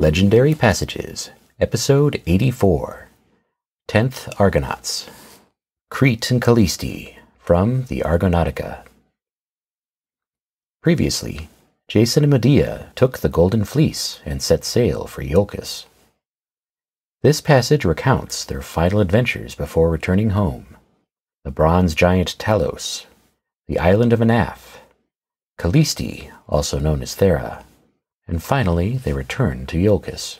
Legendary Passages, Episode 84 Tenth Argonauts Crete and Calliste from the Argonautica. Previously, Jason and Medea took the Golden Fleece and set sail for Iolcus. This passage recounts their final adventures before returning home the bronze giant Talos, the island of Anaphe, Calliste, also known as Thera, and finally they return to Iolcus.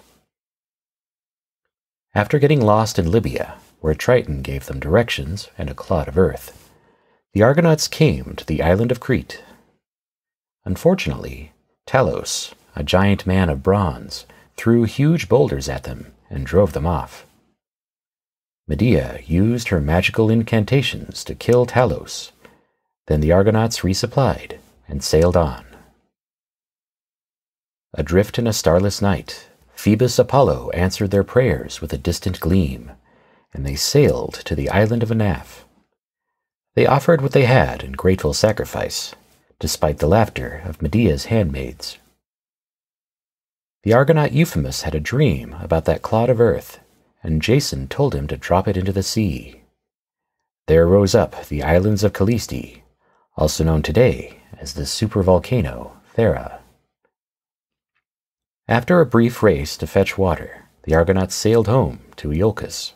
After getting lost in Libya, where Triton gave them directions and a clod of earth, the Argonauts came to the island of Crete. Unfortunately, Talos, a giant man of bronze, threw huge boulders at them and drove them off. Medea used her magical incantations to kill Talos. Then the Argonauts resupplied and sailed on. Adrift in a starless night, Phoebus Apollo answered their prayers with a distant gleam, and they sailed to the island of Anaphe. They offered what they had in grateful sacrifice, despite the laughter of Medea's handmaids. The Argonaut Euphemus had a dream about that clod of earth, and Jason told him to drop it into the sea. There rose up the islands of Calliste, also known today as the supervolcano Thera. After a brief race to fetch water, the Argonauts sailed home to Iolcus.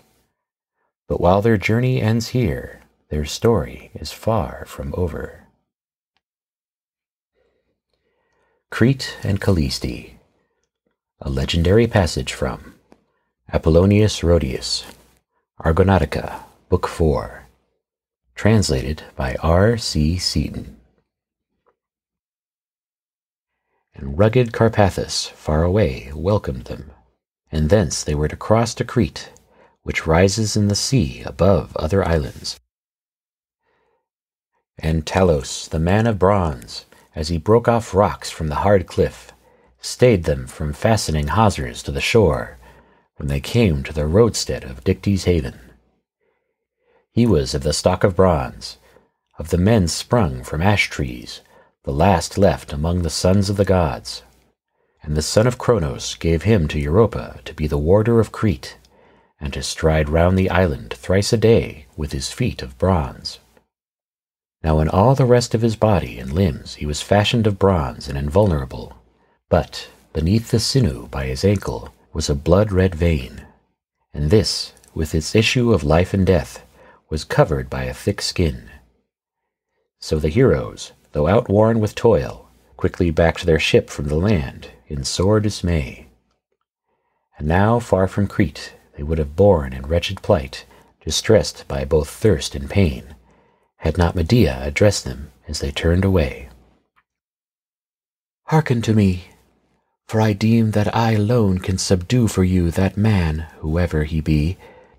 But while their journey ends here, their story is far from over. Crete and Calliste, a legendary passage from Apollonius Rhodius, Argonautica, Book 4, translated by R. C. Seaton. and rugged Carpathus, far away, welcomed them, and thence they were to cross to Crete, which rises in the sea above other islands. And Talos, the man of bronze, as he broke off rocks from the hard cliff, stayed them from fastening hawsers to the shore when they came to the roadstead of Dicte's haven. He was of the stock of bronze, of the men sprung from ash trees, the last left among the sons of the gods. And the son of Cronos gave him to Europa to be the warder of Crete, and to stride round the island thrice a day with his feet of bronze. Now in all the rest of his body and limbs he was fashioned of bronze and invulnerable, but beneath the sinew by his ankle was a blood-red vein, and this, with its issue of life and death, was covered by a thick skin. So the heroes, though outworn with toil, quickly backed their ship from the land in sore dismay. And now, far from Crete, they would have borne in wretched plight, distressed by both thirst and pain, had not Medea addressed them as they turned away. Hearken to me, for I deem that I alone can subdue for you that man, whoever he be,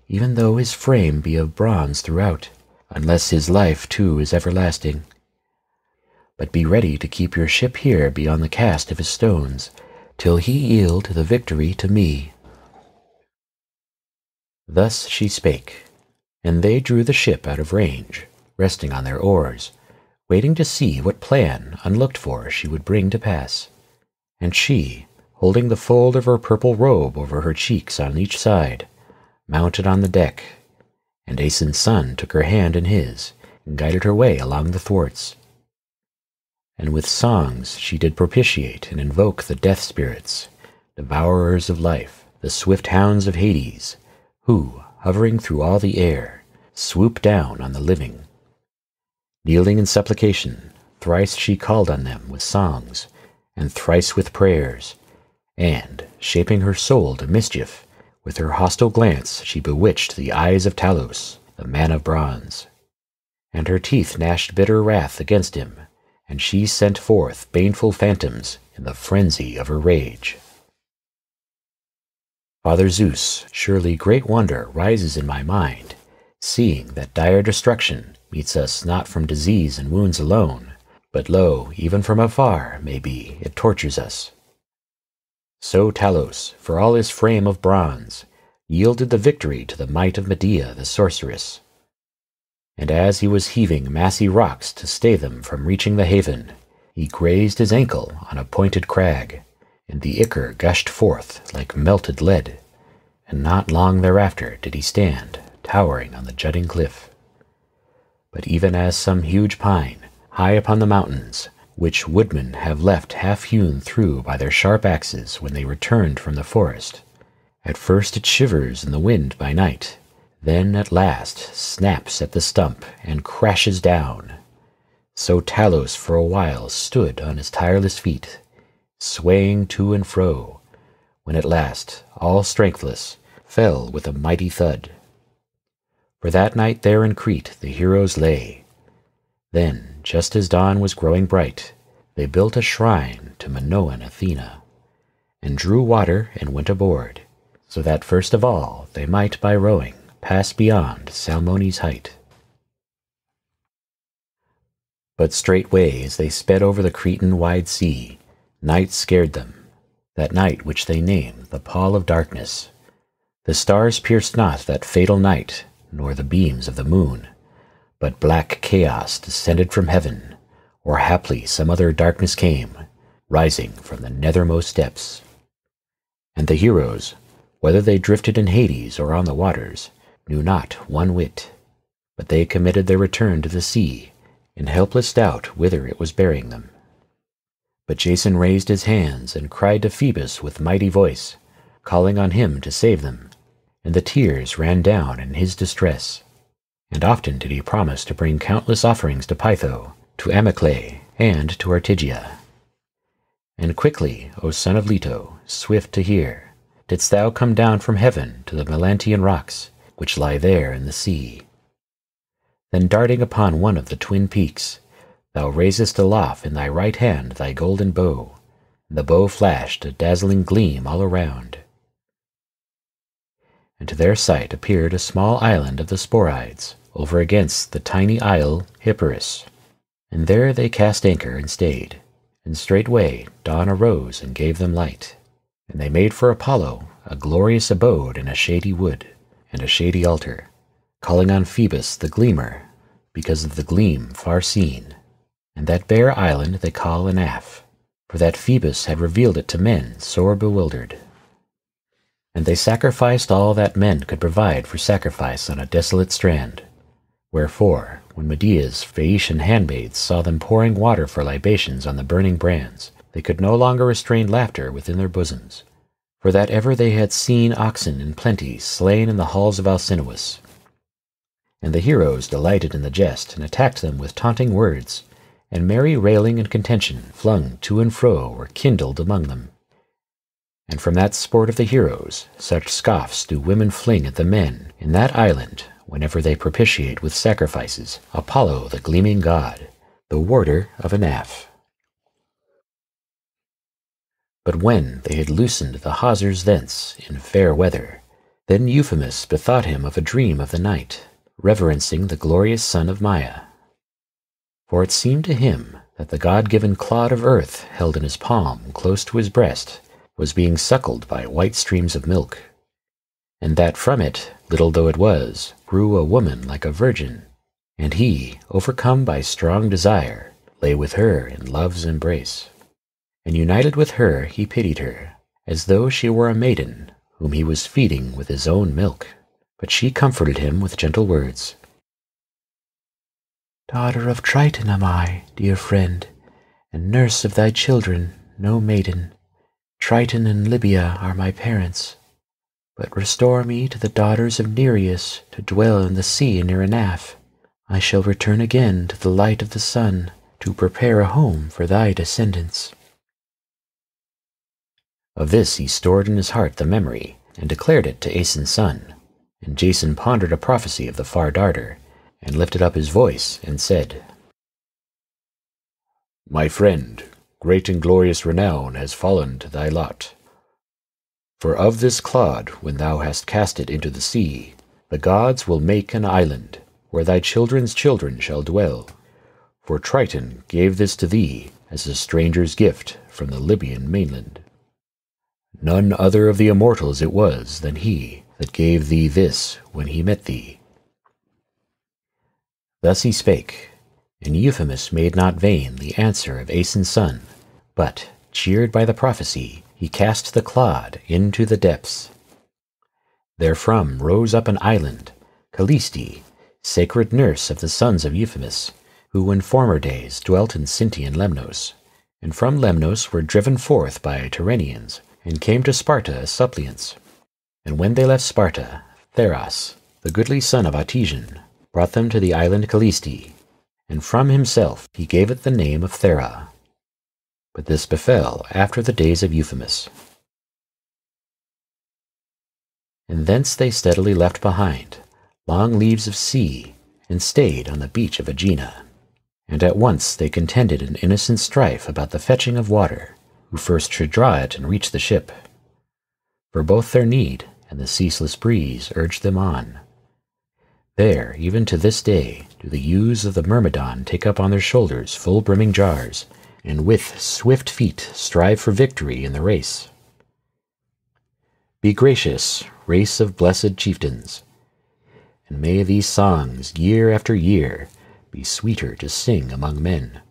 even though his frame be of bronze throughout, unless his life too is everlasting but be ready to keep your ship here beyond the cast of his stones, till he yield the victory to me. Thus she spake, and they drew the ship out of range, resting on their oars, waiting to see what plan unlooked for she would bring to pass. And she, holding the fold of her purple robe over her cheeks on each side, mounted on the deck, and Aeson's son took her hand in his, and guided her way along the thwarts and with songs she did propitiate and invoke the death spirits, devourers of life, the swift hounds of Hades, who, hovering through all the air, swoop down on the living. Kneeling in supplication, thrice she called on them with songs, and thrice with prayers, and, shaping her soul to mischief, with her hostile glance she bewitched the eyes of Talos, the man of bronze. And her teeth gnashed bitter wrath against him, and she sent forth baneful phantoms in the frenzy of her rage. Father Zeus, surely great wonder rises in my mind, seeing that dire destruction meets us not from disease and wounds alone, but lo, even from afar, maybe, it tortures us. So Talos, for all his frame of bronze, yielded the victory to the might of Medea the sorceress. And as he was heaving massy rocks to stay them from reaching the haven, he grazed his ankle on a pointed crag, and the ichor gushed forth like melted lead, and not long thereafter did he stand, towering on the jutting cliff. But even as some huge pine, high upon the mountains, which woodmen have left half hewn through by their sharp axes when they returned from the forest, at first it shivers in the wind by night, then at last snaps at the stump and crashes down. So Talos for a while stood on his tireless feet, swaying to and fro, when at last, all strengthless, fell with a mighty thud. For that night there in Crete the heroes lay. Then, just as dawn was growing bright, they built a shrine to Minoan Athena, and drew water and went aboard, so that first of all they might by rowing pass beyond Salmone's height. But straightway as they sped over the Cretan wide sea, night scared them, that night which they name the pall of darkness. The stars pierced not that fatal night, nor the beams of the moon, but black chaos descended from heaven, or haply some other darkness came, rising from the nethermost depths. And the heroes, whether they drifted in Hades or on the waters, knew not one whit, but they committed their return to the sea, in helpless doubt whither it was bearing them. But Jason raised his hands and cried to Phoebus with mighty voice, calling on him to save them and the tears ran down in his distress. And often did he promise to bring countless offerings to Pytho, to Amyclae, and to Ortygia. And quickly, O son of Leto, swift to hear, didst thou come down from heaven to the Melantian rocks, which lie there in the sea. Then darting upon one of the twin peaks, thou raisest aloft in thy right hand thy golden bow, and the bow flashed a dazzling gleam all around and to their sight appeared a small island of the Sporades, over against the tiny isle Hippuris. And there they cast anchor and stayed. And straightway dawn arose and gave them light. And they made for Apollo a glorious abode in a shady wood, and a shady altar, calling on Phoebus the Gleamer, because of the gleam far seen. And that bare island they call Anaphe, for that Phoebus had revealed it to men sore bewildered. And they sacrificed all that men could provide for sacrifice on a desolate strand. Wherefore, when Medea's Phaeacian handmaids saw them pouring water for libations on the burning brands, they could no longer restrain laughter within their bosoms, for that ever they had seen oxen in plenty slain in the halls of Alcinous. And the heroes delighted in the jest, and attacked them with taunting words, and merry railing and contention flung to and fro were kindled among them. And from that sport of the heroes, such scoffs do women fling at the men in that island whenever they propitiate with sacrifices Apollo the gleaming god, the warder of Anaphe. But when they had loosened the hawsers thence in fair weather, then Euphemus bethought him of a dream of the night, reverencing the glorious son of Maia. For it seemed to him that the god-given clod of earth held in his palm close to his breast was being suckled by white streams of milk, and that from it, little though it was, grew a woman like a virgin, and he, overcome by strong desire, lay with her in love's embrace. And united with her, he pitied her, as though she were a maiden whom he was feeding with his own milk. But she comforted him with gentle words. Daughter of Triton am I, dear friend, and nurse of thy children, no maiden. Triton and Libya are my parents, but restore me to the daughters of Nereus to dwell in the sea near Anaphe. I shall return again to the light of the sun to prepare a home for thy descendants. Of this he stored in his heart the memory, and declared it to Aeson's son. And Jason pondered a prophecy of the far darter, and lifted up his voice, and said, My friend, great and glorious renown has fallen to thy lot. For of this clod, when thou hast cast it into the sea, the gods will make an island, where thy children's children shall dwell. For Triton gave this to thee as a stranger's gift from the Libyan mainland. None other of the immortals it was than he that gave thee this when he met thee. Thus he spake, and Euphemus made not vain the answer of Aeson's son, but, cheered by the prophecy, he cast the clod into the depths. Therefrom rose up an island, Calliste, sacred nurse of the sons of Euphemus, who in former days dwelt in Sintian Lemnos, and from Lemnos were driven forth by Tyrrhenians, and came to Sparta as suppliants. And when they left Sparta, Theras, the goodly son of Autesion, brought them to the island Calliste, and from himself he gave it the name of Thera. But this befell after the days of Euphemus. And thence they steadily left behind long leaves of sea, and stayed on the beach of Aegina. And at once they contended in innocent strife about the fetching of water, who first should draw it and reach the ship. For both their need and the ceaseless breeze urged them on. There, even to this day, do the ewes of the Myrmidon take up on their shoulders full brimming jars, and with swift feet strive for victory in the race. Be gracious, race of blessed chieftains, and may these songs, year after year, be sweeter to sing among men.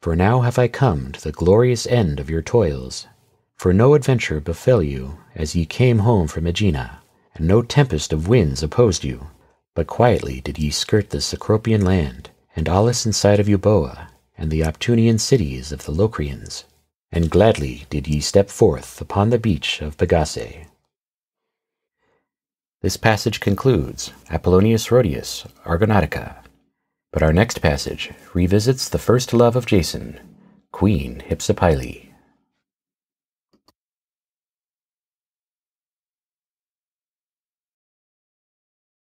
For now have I come to the glorious end of your toils, for no adventure befell you as ye came home from Aegina, and no tempest of winds opposed you, but quietly did ye skirt the Cecropian land, and Aulis in sight of Euboea, and the Opuntian cities of the Locrians, and gladly did ye step forth upon the beach of Pagasae. This passage concludes Apollonius Rhodius, Argonautica, but our next passage revisits the first love of Jason, Queen Hypsipyle.